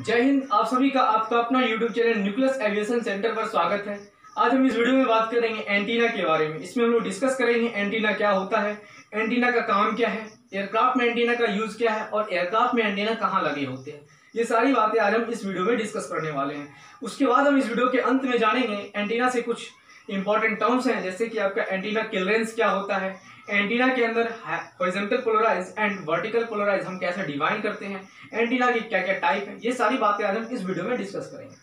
जय हिंद, आप सभी का आपका अपना YouTube channel nucleus aviation centre पर स्वागत है। आज हम इस वीडियो में बात करेंगे एंटीना के बारे में। इसमें हम लोग डिस्कस करेंगे एंटीना क्या होता है, एंटीना का काम क्या है एयरक्राफ्ट में एंटीना का यूज़ क्या है और एयरक्राफ्ट में एंटीना कहाँ लगे होते हैं। ये सारी बातें आज हम इस वीडियो में डिस्कस करने वाले हैं। उसके बाद हम इस वीडियो के अंत में जानेंगे एंटीना से कुछ इंपॉर्टेंट टर्म्स हैं, जैसे कि आपका एंटीना क्लियरेंस क्या होता है एंटीना के अंदर horizontal polarise and vertical polarise हम कैसे डिवाइन करते हैं, एंटीना की क्या क्या टाइप है, ये सारी बातें आज हम इस वीडियो में डिस्कस करेंगे।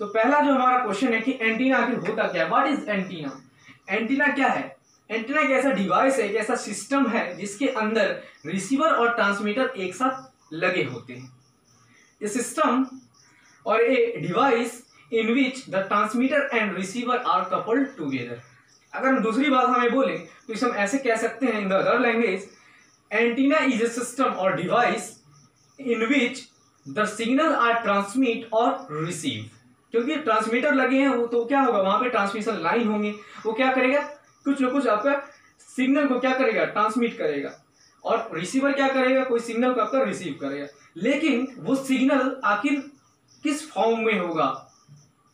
तो पहला जो हमारा क्वेश्चन है कि एंटीना आखिर होता क्या है? What is antenna? एंटीना क्या है? एंटीना एक ऐसा डिवाइस है, एक ऐसा सिस्टम है जिसके अंदर रिसीवर और ट्रांसमीटर एक साथ लगे होते हैं। ये सिस्टम और a device in which the transmitter and receiver are coupled together अगर हम दूसरी बात हमें बोले तो इसे हम ऐसे कह सकते हैं in the other language antenna is a system और device in which the signal are transmit और रिसीव क्योंकि ट्रांसमीटर लगे हैं, वो तो क्या होगा? वहाँ पे ट्रांसमिशन लाइन होंगे। वो क्या करेगा? कुछ ना कुछ आपका सिग्नल को क्या करेगा? ट्रांसमिट करेगा। और रिसीवर क्या करेगा? कोई सिग्नल को आपका रिसीव करेगा। लेकिन वो सिग्नल आखिर किस फॉर्म में होगा?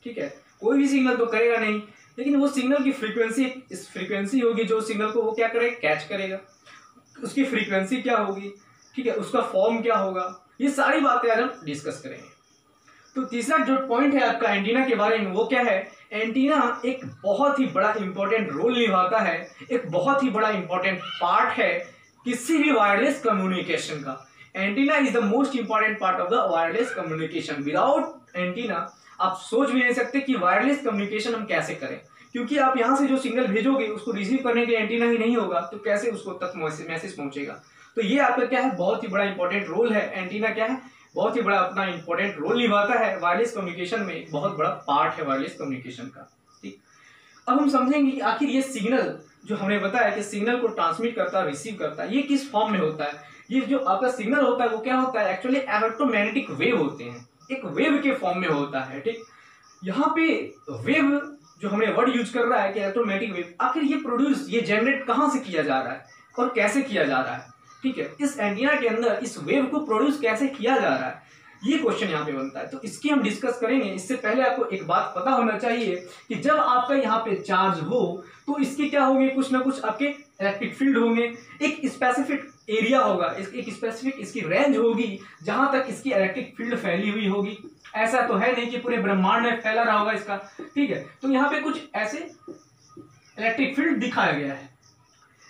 ठीक है? कोई भी सिग्नल तो करेगा नहीं। लेकिन वो सिग्नल की फ्रीक्वेंसी इस फ्रीक्वेंसी होगी जो सिग्नल को वो क्या करेगा? कैच करेगा। उसकी फ्रीक्वेंसी क्या होगी? ठीक है, उसका फॉर्म क्या होगा? ये सारी बातें आज हम डिस्कस करेंगे। तो तीसरा जो पॉइंट है आपका एंटीना के बारे में, वो क्या है? एंटीना एक बहुत ही बड़ा इंपॉर्टेंट रोल निभाता है। एक बहुत ही बड़ा इंपॉर्टेंट पार्ट है किसी भी वायरलेस कम्युनिकेशन का। Antenna is the most important part of the wireless communication without antenna आप सोच भी नहीं सकते कि वायरलेस कम्युनिकेशन हम कैसे करें। क्योंकि आप यहाँ से जो सिग्नल भेजोगे, उसको रिसीव करने के लिए एंटीना ही नहीं होगा तो कैसे उसको तक मैसेज पहुंचेगा? तो ये आपका क्या है? बहुत ही बड़ा इंपॉर्टेंट रोल है। एंटीना क्या है? बहुत ही बड़ा अपना इंपॉर्टेंट रोल निभाता है वायरलेस कम्युनिकेशन में। एक बहुत बड़ा पार्ट है वायरलेस कम्युनिकेशन का। ठीक? अब हम समझेंगे कि आखिर ये सिग्नल जो हमने बताया कि सिग्नल को ट्रांसमिट करता है रिसीव करता है ये किस फॉर्म में होता है? ये जो आपका सिग्नल होता है, वो क्या होता है? एक्चुअली इलेक्ट्रोमैग्नेटिक वेव होते हैं। एक वेव के फॉर्म में होता है, ठीक? यहाँ पे वेव जो हमने वर्ड यूज़ कर रहा है कि इलेक्ट्रोमैग्नेटिक वेव आखिर ये प्रोड्यूस ये जनरेट कहाँ से किया जा रहा है और कैसे किया जा रहा है, ठीक है? इस एंटीना के अंदर, इस वेव को प्रोड्यूस कैसे किया जा रहा है, ये क्वेश्चन यहाँ पे बनता है। तो इसकी हम डिस्कस करेंगे। इससे पहले आपको एक बात पता होना चाहिए कि जब आपका यहाँ पे चार्ज हो तो इसके क्या होंगे? कुछ ना कुछ आपके इलेक्ट्रिक फ़ील्ड होंगे, एक स्पेसिफिक एरिया होगा एक स्पेसिफिक इसकी रेंज होगी, जहाँ तक इसकी इलेक्ट्रिक फ़ील्ड फैली हुई होगी। ऐसा तो है नहीं कि पूरे ब्रह्मांड में फैला रहा होगा इसका, ठीक है? तो यहाँ पे कुछ ऐसे इलेक्ट्रिक फ़ील्ड दिखाया गया है।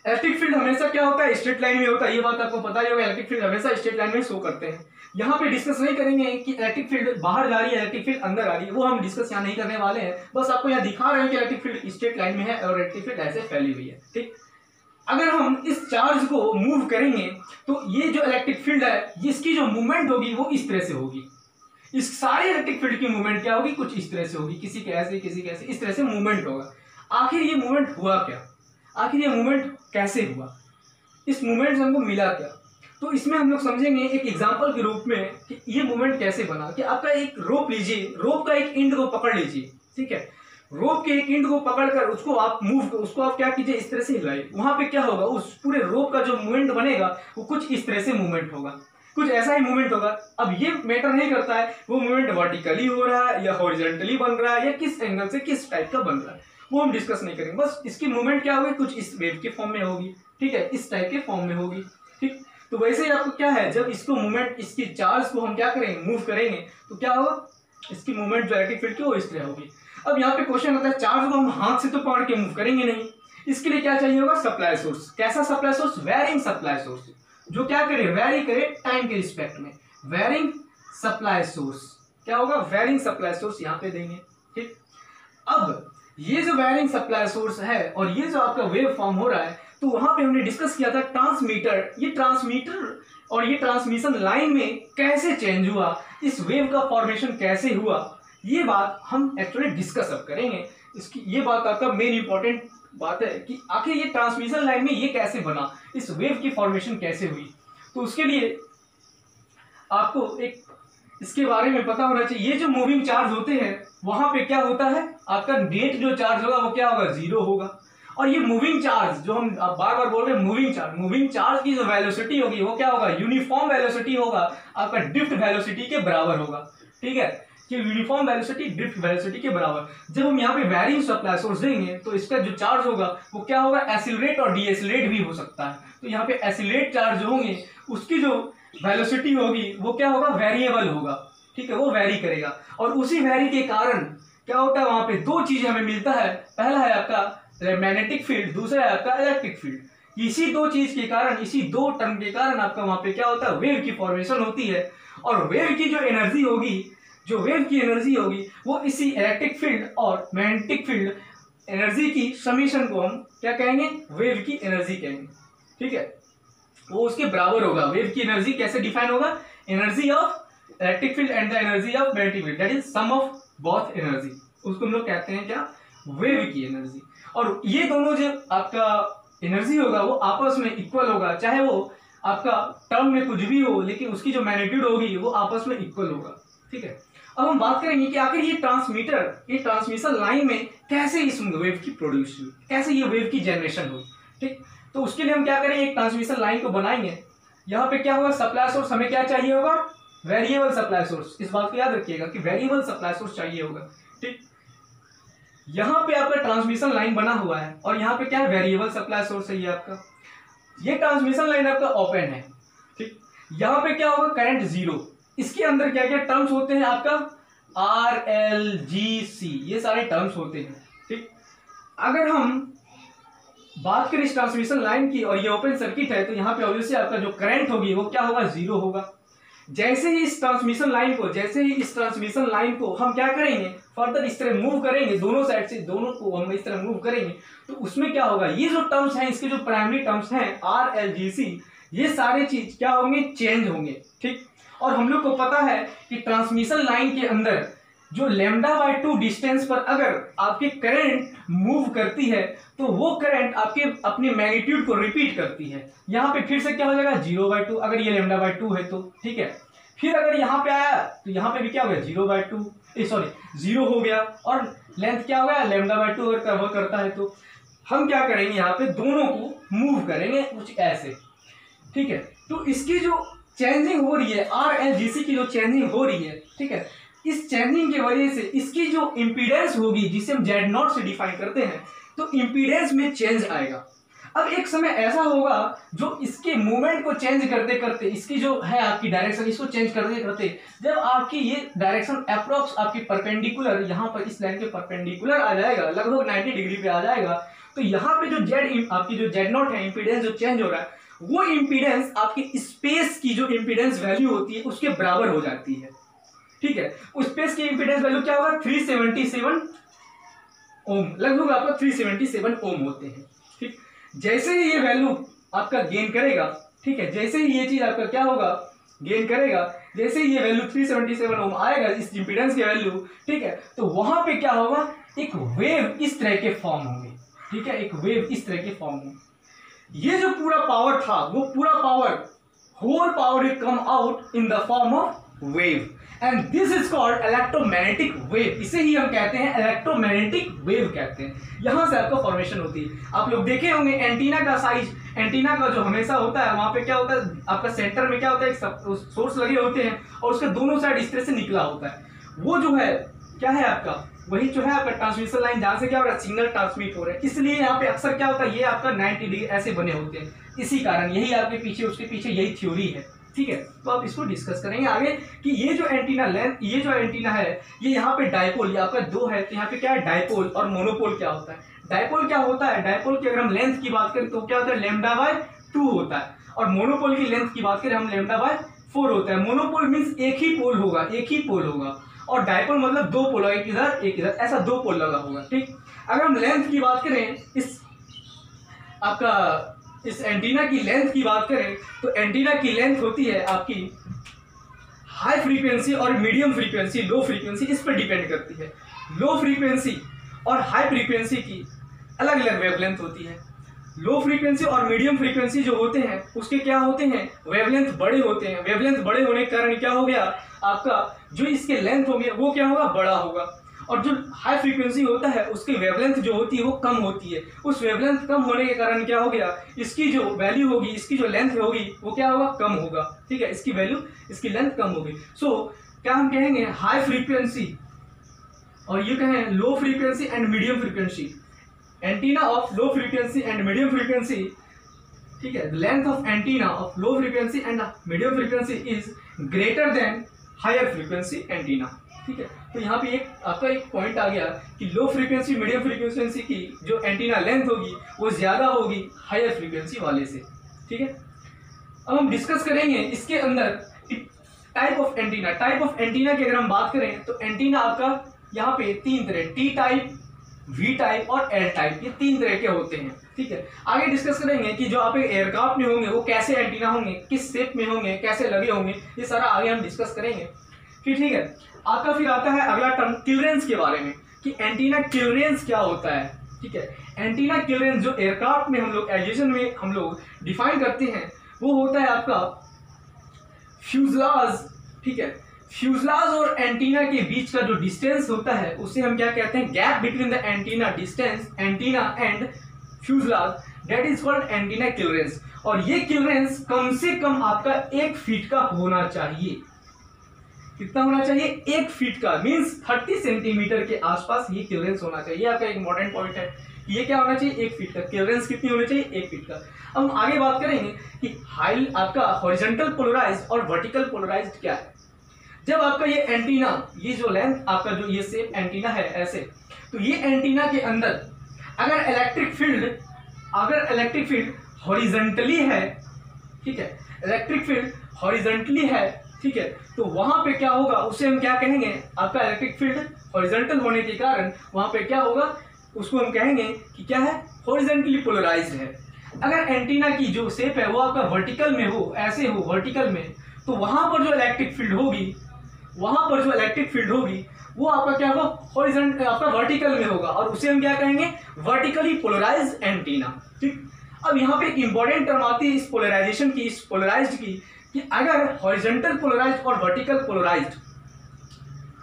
इलेक्ट्रिक फ़ील्ड हमेशा क्या होता है? स्ट्रेट लाइन में होता है। ये बात आपको पता ही होगा इलेक्ट्रिक फ़ील्ड हमेशा स्ट्रेट लाइन में शो करते हैं। यहाँ पे डिस्कस नहीं करेंगे कि इलेक्ट्रिक फ़ील्ड बाहर जा रही है इलेक्ट्रिक फ़ील्ड अंदर आ रही है। वो हम डिस्कस यहाँ नहीं करने वाले हैं। बस आपको यहाँ दिखा रहे हैं कि इलेक्ट्रिक फ़ील्ड स्ट्रेट लाइन में है और इलेक्ट्रिक फ़ील्ड ऐसे फैली हुई है, ठीक? अगर हम इस चार्ज को मूव करेंगे तो ये जो इलेक्ट्रिक फ़ील्ड है, इसकी जो मूवमेंट होगी, वो इस तरह से होगी। इस सारे इलेक्ट्रिक फ़ील्ड की मूवमेंट क्या होगी? कुछ इस तरह से होगी। किसी के ऐसे, किसी के ऐसे। इस तरह से मूवमेंट होगा। आखिर ये मूवमेंट हुआ क्या? आखिर ये मूवमेंट कैसे हुआ? इस मूवमेंट से हमको मिला क्या? तो इसमें हम लोग समझेंगे एक एग्ज़ाम्पल के रूप में कि ये मूवमेंट कैसे बना। कि आपका एक रोप लीजिए रोप का एक इंड को पकड़ लीजिए। ठीक है? रोप के एक इंड को पकड़कर उसको आप मूव उसको आप क्या कीजिए, इस तरह से हिलाइए। वहाँ पे क्या होगा, उस पूरे रोप का जो मूवमेंट बनेगा, वो कुछ इस तरह से मूवमेंट होगा। कुछ ऐसा ही मूवमेंट होगा। अब ये मैटर नहीं करता है, वो मूवमेंट वर्टिकली हो रहा है या हॉरिजेंटली बन रहा है या किस एंगल से किस टाइप का बन रहा है, वो हम डिस्कस नहीं करेंगे। बस इसकी मूवमेंट क्या होगी, कुछ इस वेव के फॉर्म में होगी, ठीक है? इस टाइप के फॉर्म में होगी, ठीक? तो वैसे ही आपको क्या है, जब इसको मूवमेंट इसकी चार्ज को हम क्या करेंगे मूव करेंगे तो क्या होगा, इसकी मूवमेंट जो इलेक्ट्रिक फ़ील्ड की, वो इस तरह होगी। अब यहाँ पे क्वेश्चन आता है, चार्ज को हम हाथ से तो पकड़ के मूव करेंगे नहीं। इसके लिए क्या चाहिए होगा? सप्लाई सोर्स कैसा supply source varying supply source जो क्या करे वेरी करे टाइम के रिस्पेक्ट में। वेरिंग सप्लाई सोर्स क्या होगा? वेरिंग सप्लाई सोर्स यहाँ पे देंगे। ठीक? अब ये जो वेरिंग सप्लाई सोर्स है और ये जो आपका वेव फॉर्म हो रहा है तो वहाँ पे हमने डिस्कस किया था ट्रांसमीटर ये ट्रांसमीटर और ये ट्रांसमिशन लाइन में कैसे चेंज हुआ? इस वेव का फॉर्मेशन कैसे हुआ? ये बात हम एक्चुअली डिस्कस अब करेंगे। इसकी, ये बात आपका मेन इंपॉर्टेंट बात है कि आखिर ये ट्रांसमिशन लाइन में ये कैसे बना? इस वेव की फॉर्मेशन कैसे हुई? तो उसके लिए आपको एक, इसके बारे में पता होना चाहिए। ये जो मूविंग चार्ज होते हैं, वहाँ पे क्या होता है? आपका नेट जो चार्ज होगा, वो क्या होगा? ज़ीरो होगा। और ये मूविंग चार्ज जो हम बार बार बोल रहे हैं मूविंग चार्ज मूविंग चार्ज की जो वेलोसिटी होगी, वो क्या होगा? यूनिफॉर्म वेलोसिटी होगा। आपका डिफ्ट वेलोसिटी के बराबर होगा। ठीक है? कि यूनिफॉर्म वेलोसिटी ड्रिफ्ट वेलोसिटी के बराबर। जब हम यहाँ पे वैरिंग सप्लाई सोर्स देंगे तो इसका जो चार्ज होगा, वो क्या होगा? एसिलरेट और डीएसिलेट भी हो सकता है। तो यहाँ पे एसिलेट चार्ज होंगे, उसकी जो वेलोसिटी होगी, वो क्या होगा? वेरिएबल होगा। ठीक है, वो वेरी करेगा। और उसी वेरी के कारण क्या होता है वहाँ पे? दो चीज़ें हमें मिलता है। पहला है आपका मैग्नेटिक फ़ील्ड दूसरा है आपका इलेक्ट्रिक फ़ील्ड इसी दो चीज़ के कारण, इसी दो टर्म के कारण आपका वहाँ पे क्या होता है? वेव की फॉर्मेशन होती है। और वेव की जो एनर्जी होगी जो वेव की एनर्जी होगी, वो इसी इलेक्ट्रिक फ़ील्ड और मैग्नेटिक फ़ील्ड एनर्जी की समीशन को हम क्या कहेंगे? वेव की एनर्जी कहेंगे। ठीक है? वो उसके बराबर होगा। वेव की एनर्जी कैसे डिफाइन होगा? Energy of electric field and the energy of magnetic field that is sum of both energy उसको हम लोग कहते हैं क्या? वेव की एनर्जी। और ये दोनों जो आपका एनर्जी होगा, वो आपस में इक्वल होगा। चाहे वो आपका टर्म में कुछ भी हो, लेकिन उसकी जो मैग्नीट्यूड होगी, वो आपस में इक्वल होगा। ठीक है? अब हम बात करेंगे कि आखिर ये ट्रांसमीटर ये ट्रांसमिशन लाइन में कैसे इस वेव की प्रोड्यूस हुई? कैसे ये वेव की जनरेशन हुई? ठीक? तो उसके लिए हम क्या करें? एक ट्रांसमिशन लाइन को बनाएँगे। यहाँ पे क्या होगा? सप्लाई सोर्स हमें क्या चाहिए होगा? वेरिएबल सप्लाई सोर्स इस बात को याद रखिएगा कि वेरिएबल सप्लाई सोर्स चाहिए होगा। ठीक? यहाँ पे आपका ट्रांसमिशन लाइन बना हुआ है और यहाँ पे क्या है? वेरिएबल सप्लाई सोर्स है ये आपका। ये ट्रांसमिशन लाइन आपका ओपन है। ठीक? यहाँ पे क्या होगा? करंट ज़ीरो इसके अंदर क्या क्या टर्म्स होते हैं आपका? आर एल जी सी ये सारे टर्म्स होते हैं, ठीक? अगर हम बात करें इस ट्रांसमिशन लाइन की और ये ओपन सर्किट है तो यहाँ पे ऑब्वियसली आपका जो करंट होगी, वो क्या होगा? ज़ीरो होगा। जैसे ही इस ट्रांसमिशन लाइन को, जैसे ही इस ट्रांसमिशन लाइन को हम क्या करेंगे? फर्दर इस तरह मूव करेंगे, दोनों साइड से, दोनों को हम इस तरह मूव करेंगे तो उसमें क्या होगा? ये जो टर्म्स हैं, इसके जो प्राइमरी टर्म्स हैं आर एल जी सी ये सारे चीज़ क्या होंगे? चेंज होंगे, ठीक? और हम लोग को पता है कि ट्रांसमिशन लाइन के अंदर जो लेमडा बाय टू डिस्टेंस पर अगर आपके करंट मूव करती है तो वो करंट आपके अपने मैग्नीट्यूड को रिपीट करती है। यहाँ पे फिर से क्या हो जाएगा? ज़ीरो बाय टू अगर ये लेमडा बाय टू है तो ठीक है? फिर अगर यहाँ पे आया तो यहाँ पे भी क्या हो गया? Zero by two sorry zero हो गया। और लेंथ क्या हो गया? लेमडा बाय टू अगर कवर करता है तो हम क्या करेंगे यहाँ पे? दोनों को मूव करेंगे कुछ ऐसे। ठीक है? तो इसकी जो चेंजिंग हो रही है आर एल जी सी की जो चेंजिंग हो रही है, ठीक है? इस चेंजिंग की वजह से इसकी जो इंपीडेंस होगी, जिसे हम जेड नॉट से डिफाइन करते हैं तो इंपीडेंस में चेंज आएगा। अब एक समय ऐसा होगा, जो इसके मूवमेंट को चेंज करते करते, इसकी जो है आपकी डायरेक्शन इसको चेंज करते करते, जब आपकी ये डायरेक्शन अप्रोक्स आपकी परपेंडिकुलर यहाँ पर इस लाइन के परपेंडिकुलर आ जाएगा, लगभग 90 डिग्री पे आ जाएगा तो यहाँ पे जो जेड आपकी जो जेड नॉट है इंपीडेंस जो चेंज हो रहा है वो इंपीडेंस आपकी स्पेस की जो इंपीडेंस वैल्यू होती है, उसके बराबर हो जाती है। ठीक है? उस स्पेस की इंपीडेंस वैल्यू क्या होगा? 377 ओम लगभग आपका 377 ओम होते हैं। ठीक? जैसे ही ये वैल्यू आपका गेन करेगा, ठीक है? जैसे ही ये चीज़ आपका क्या होगा? गेन करेगा, जैसे ही ये वैल्यू 377 ओम आएगा, इस इंपीडेंस की वैल्यू ठीक है? तो वहाँ पे क्या होगा? एक वेव इस तरह के फॉर्म होंगे। ठीक है? एक वेव इस तरह के फॉर्म होंगे। ये जो पूरा पावर था, वो पूरा power whole power will come out in the form of wave and this is called electromagnetic wave इसे ही हम कहते हैं इलेक्ट्रोमैग्नेटिक वेव कहते हैं। यहाँ से आपको फॉर्मेशन होती है। आप लोग देखे होंगे एंटीना का साइज़ एंटीना का जो हमेशा होता है, वहाँ पे क्या होता है, आपका सेंटर में क्या होता है सोर्स लगे होते हैं, और उसके दोनों साइड इस तरह से निकला होता है। वो जो है, क्या है आपका? वही जो है आपका ट्रांसमिशन लाइन जहाँ से क्या हो रहा है सिग्नल ट्रांसमिट हो रहा है। इसलिए यहाँ पे अक्सर क्या होता है, ये आपका 90 डिग्री ऐसे बने होते हैं। इसी कारण यही आपके पीछे, उसके पीछे यही थ्योरी है। ठीक है? तो आप इसको डिस्कस करेंगे आगे कि ये जो एंटीना लेंथ ये जो एंटीना है, ये यहाँ पे डायपोल ये आपका दो है तो यहाँ पे क्या है डायपोल और मोनोपोल क्या होता है? डायपोल क्या होता है? डायपोल की अगर हम लेंथ की बात करें तो क्या होता है लेमडा बाय टू होता है। और मोनोपोल की लेंथ की बात करें, हम लेमडा बाय फोर होता है। मोनोपोल मीन्स एक ही पोल होगा, एक ही पोल होगा। और डायपोल मतलब दो पोल एक इधर एक इधर, ऐसा दो पोल लगा होगा, ठीक? अगर हम लेंथ की बात करें, इस आपका, इस एंटीना की लेंथ की बात करें तो एंटीना की लेंथ होती है आपकी हाई फ्रीक्वेंसी और मीडियम फ्रीक्वेंसी लो फ्रीक्वेंसी इस पर डिपेंड करती है। लो फ्रीक्वेंसी और हाई फ्रीक्वेंसी की अलग अलग वेवलेंथ होती है। लो फ्रीक्वेंसी और मीडियम फ्रीक्वेंसी जो होते हैं उसके क्या होते हैं? वेवलेंथ बड़े होते हैं। वेवलेंथ बड़े होने के कारण क्या हो गया? आपका जो इसके लेंथ होंगे वो क्या होगा? बड़ा होगा। और जो हाई फ्रीक्वेंसी होता है उसकी वेवलेंथ जो होती है वो कम होती है। उस वेवलेंथ कम होने के कारण क्या हो गया? इसकी जो वैल्यू होगी इसकी जो लेंथ होगी वो क्या होगा? कम होगा। ठीक है? इसकी वैल्यू इसकी लेंथ कम होगी। सो so, क्या हम कहेंगे? हाई फ्रीक्वेंसी और ये कहें low frequency and medium frequency antenna of low frequency and medium frequency ठीक है? Length of antenna of low frequency and medium frequency is greater than higher frequency antenna ठीक है? तो यहाँ पे एक आपका एक पॉइंट आ गया कि लो फ्रीक्वेंसी मीडियम फ्रीक्वेंसी की जो एंटीना लेंथ होगी, वो ज़्यादा होगी हायर फ्रीक्वेंसी वाले से। ठीक है? अब हम डिस्कस करेंगे इसके अंदर type of antenna type of antenna की अगर हम बात करें तो एंटीना आपका यहाँ पे तीन तरह टी टाइप वी टाइप और एल टाइप ये तीन तरह के होते हैं, ठीक है? आगे डिस्कस करेंगे कि जो आप एयरक्राफ्ट में होंगे, वो कैसे एंटीना होंगे, किस शेप में होंगे, कैसे लगे होंगे, ये सारा आगे हम डिस्कस करेंगे। फिर ठीक है, आपका फिर आता है अगला टर्म क्लियरेंस के बारे में, कि एंटीना क्लियरेंस क्या होता है, ठीक है? एंटीना क्लियरेंस जो एयरक्राफ्ट में हम लोग एविएशन में हम लोग डिफाइन करते हैं, वो होता है आपका फ्यूजलाज ठीक है? फ्यूजलाज और एंटीना के बीच का जो डिस्टेंस होता है, उसे हम क्या कहते हैं? Gap between the antenna distance antenna and fuselage that is called antenna clearance और ये क्लियरेंस कम से कम आपका एक फीट का होना चाहिए। कितना होना चाहिए? एक फीट का। मींस थर्टी सेंटीमीटर के आसपास ये क्लियरेंस होना चाहिए। आपका इंपॉर्टेंट पॉइंट है ये क्या होना चाहिए? एक फीट का। क्लियरेंस कितनी होनी चाहिए? एक फीट का। अब हम आगे बात करेंगे कि हाई आपका हॉरिजेंटल पोलराइज और वर्टिकल पोलराइज क्या है। जब आपका ये एंटीना, ये जो लेंथ आपका जो ये सेम एंटीना है ऐसे तो ये एंटीना के अंदर अगर इलेक्ट्रिक फ़ील्ड अगर इलेक्ट्रिक फ़ील्ड हॉरिजेंटली है, ठीक है इलेक्ट्रिक फ़ील्ड हॉरिजेंटली है, ठीक है तो वहाँ पे क्या होगा, उसे हम क्या कहेंगे, आपका इलेक्ट्रिक फ़ील्ड हॉरिजेंटल होने के कारण वहाँ पे क्या होगा, उसको हम कहेंगे कि क्या है हॉरिजेंटली पोलराइज है। अगर एंटीना की जो सेप है वो आपका वर्टिकल में हो, ऐसे हो वर्टिकल में तो वहाँ पर जो इलेक्ट्रिक फ़ील्ड होगी वहाँ पर जो इलेक्ट्रिक फ़ील्ड होगी, वो आपका क्या होगा? हॉरिजेंट आपका वर्टिकल में होगा। और उसे हम क्या कहेंगे? वर्टिकली पोलराइज एंटीना ठीक? अब यहाँ पे एक इंपॉर्टेंट टर्म आती है इस पोलराइजेशन की, इस पोलराइज की, कि अगर हॉरिजेंटल पोलराइज और वर्टिकल पोलराइज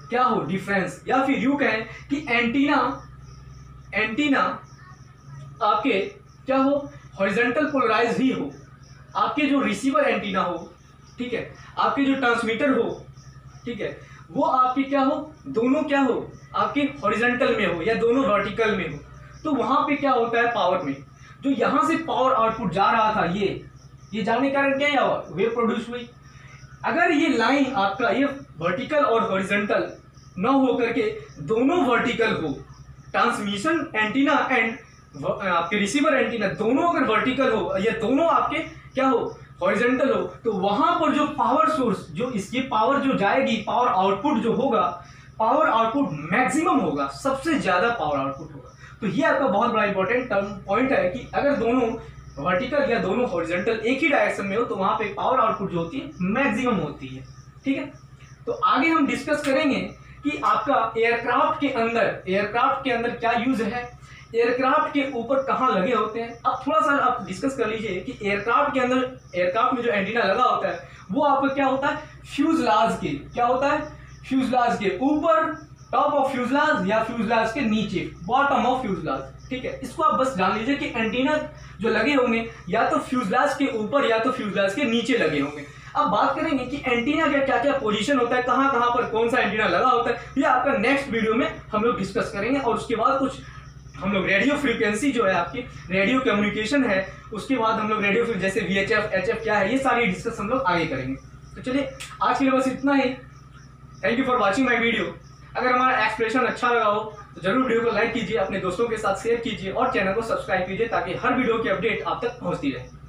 क्या हो? डिफरेंस या फिर यू कहें कि एंटीना एंटीना आपके क्या हो? हॉरिजेंटल पोलराइज ही हो। आपके जो रिसीवर एंटीना हो, ठीक है? आपके जो ट्रांसमीटर हो ठीक है? वो आपके क्या हो? दोनों क्या हो? आपके हॉरिजेंटल में हो या दोनों वर्टिकल में हो। तो वहाँ पे क्या होता है पावर में? जो यहाँ से पावर आउटपुट जा रहा था, ये ये जाने के कारण क्या हुआ? वेव प्रोड्यूस हुई। अगर ये लाइन आपका, ये वर्टिकल और हॉरिजेंटल न होकर के दोनों वर्टिकल हो ट्रांसमिशन एंटीना एंड आपके रिसीवर एंटीना दोनों अगर वर्टिकल हो, या दोनों आपके क्या हो? हॉरिजेंटल हो तो वहाँ पर जो पावर सोर्स जो इसकी पावर जो जाएगी पावर आउटपुट जो होगा पावर आउटपुट मैक्सिमम होगा, सबसे ज़्यादा पावर आउटपुट होगा। तो ये आपका बहुत बड़ा इंपॉर्टेंट टर्म पॉइंट है कि अगर दोनों वर्टिकल या दोनों हॉरिजेंटल एक ही डायरेक्शन में हो तो वहाँ पे पावर आउटपुट जो होती है मैक्सिमम होती है। ठीक है? तो आगे हम डिस्कस करेंगे कि आपका एयरक्राफ्ट के अंदर एयरक्राफ्ट के अंदर क्या यूज़ है? एयरक्राफ्ट के ऊपर कहाँ लगे होते हैं? अब थोड़ा सा आप डिस्कस कर लीजिए कि एयरक्राफ्ट के अंदर, एयरक्राफ्ट में जो एंटीना लगा होता है, वो आपका क्या होता है? फ्यूजलाज के। क्या होता है? फ्यूजलाज के। ऊपर टॉप ऑफ़ फ्यूजलाज या फ्यूजलाज के नीचे। बॉटम ऑफ़ फ्यूजलाज ठीक है? इसको आप बस जान लीजिए कि एंटीना जो लगे होंगे, या तो फ्यूजलाज के ऊपर या तो फ्यूजलाज के नीचे लगे होंगे। अब बात करेंगे कि एंटीना का क्या क्या पोजीशन होता है कहाँ कहाँ पर कौन सा एंटीना लगा होता है, ये आपका नेक्स्ट वीडियो में हम लोग डिस्कस करेंगे, और उसके बाद कुछ हम लोग रेडियो फ्रीक्वेंसी जो है आपकी रेडियो कम्युनिकेशन है, उसके बाद हम लोग रेडियो जैसे V H F H F क्या है, ये सारी डिस्कस हम लोग आगे करेंगे। तो चलिए, आज के लिए बस इतना ही। Thank you for watching my video अगर हमारा एक्सप्रेशन अच्छा लगा हो तो ज़रूर वीडियो को लाइक कीजिए, अपने दोस्तों के साथ शेयर कीजिए और चैनल को सब्सक्राइब कीजिए, ताकि हर वीडियो की अपडेट आप तक पहुँचती रहे।